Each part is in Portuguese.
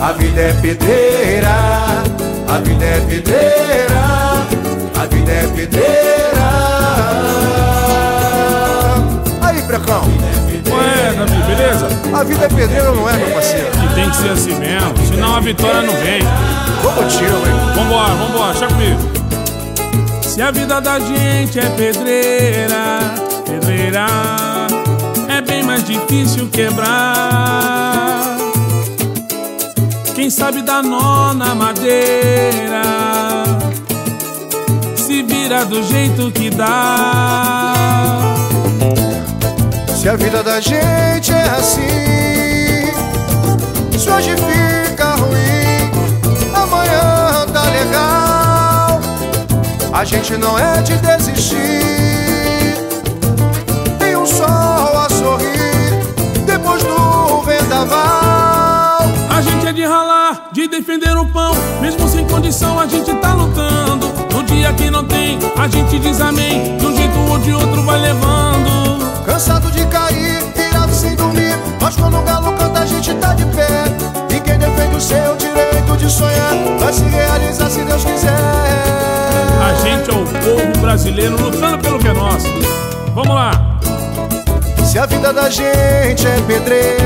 A vida é pedreira, a vida é pedreira, a vida é pedreira. Aí, Precão. Ué, Davi, beleza? A vida é pedreira ou não é, meu parceiro? E tem que ser assim mesmo, senão a vitória não vem. Vamos tio, hein? Vambora, vambora, chega comigo. Se a vida da gente é pedreira, pedreira, é bem mais difícil quebrar. Quem sabe dá nó na madeira, se vira do jeito que dá. Se a vida da gente é assim, se hoje fica ruim, amanhã tá legal. A gente não é de desistir. De defender o pão, mesmo sem condição a gente tá lutando. No dia que não tem, a gente diz amém, de um jeito ou de outro vai levando. Cansado de cair, virado sem dormir. Mas quando o galo canta, a gente tá de pé. E quem defende o seu direito de sonhar vai se realizar se Deus quiser. A gente é o povo brasileiro lutando pelo que é nosso. Vamos lá! Se a vida da gente é pedreira, Pedreira,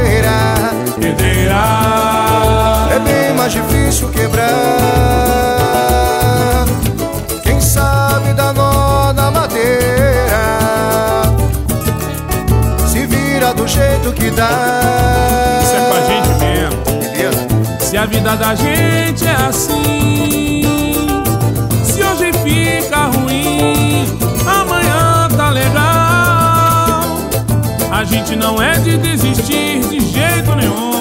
mais difícil quebrar. Quem sabe dá nó na madeira, se vira do jeito que dá. isso é com a gente mesmo. Beleza? Se a vida da gente é assim, se hoje fica ruim, amanhã tá legal. A gente não é de desistir de jeito nenhum.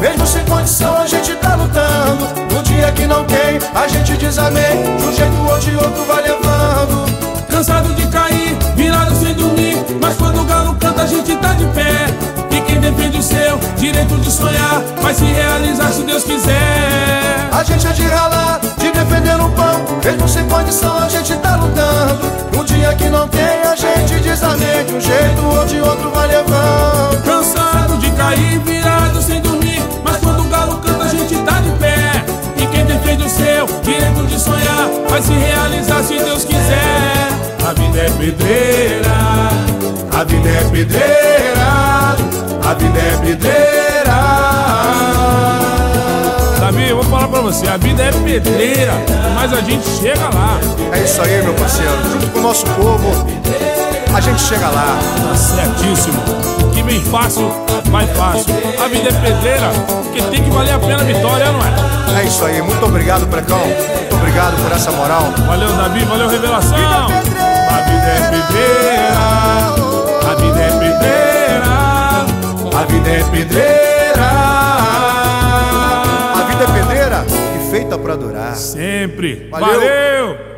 Mesmo sem condição, a gente tá lutando. No dia que não tem, a gente diz amém. De um jeito ou de outro vai levando. Cansado de cair, virado sem dormir. Mas quando o galo canta, a gente tá de pé. E quem defende o seu direito de sonhar vai se realizar se Deus quiser. A gente é de ralar, de defender o pão. Mesmo sem condição, a gente tá lutando. No dia que não tem, a gente diz amém. De um jeito ou de outro vai levando. Vai se realizar se Deus quiser. A vida é pedreira, A vida é pedreira, a vida é pedreira. Davi, eu vou falar pra você, a vida é pedreira, mas a gente chega lá. É isso aí, meu parceiro. Junto com o nosso povo, a gente chega lá. Tá certíssimo. Que vem fácil, vai fácil. A vida é pedreira, porque tem que valer a pena a vitória, não é? É isso aí. Muito obrigado, Precão. Obrigado por essa moral. Valeu, Davi, valeu, revelação. A vida é pedreira, a vida é pedreira. A vida é pedreira. A vida é pedreira e feita pra durar. Sempre. Valeu. valeu.